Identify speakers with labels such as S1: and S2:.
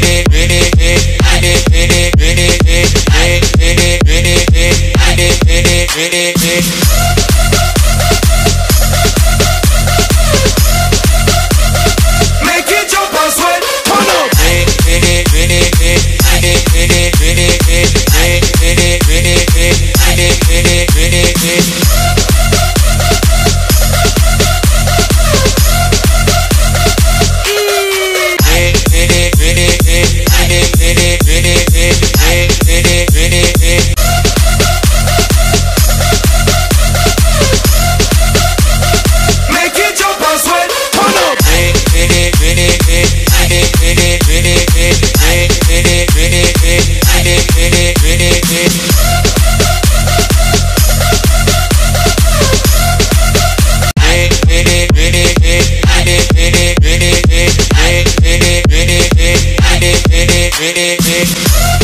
S1: it.
S2: Yeah, yeah,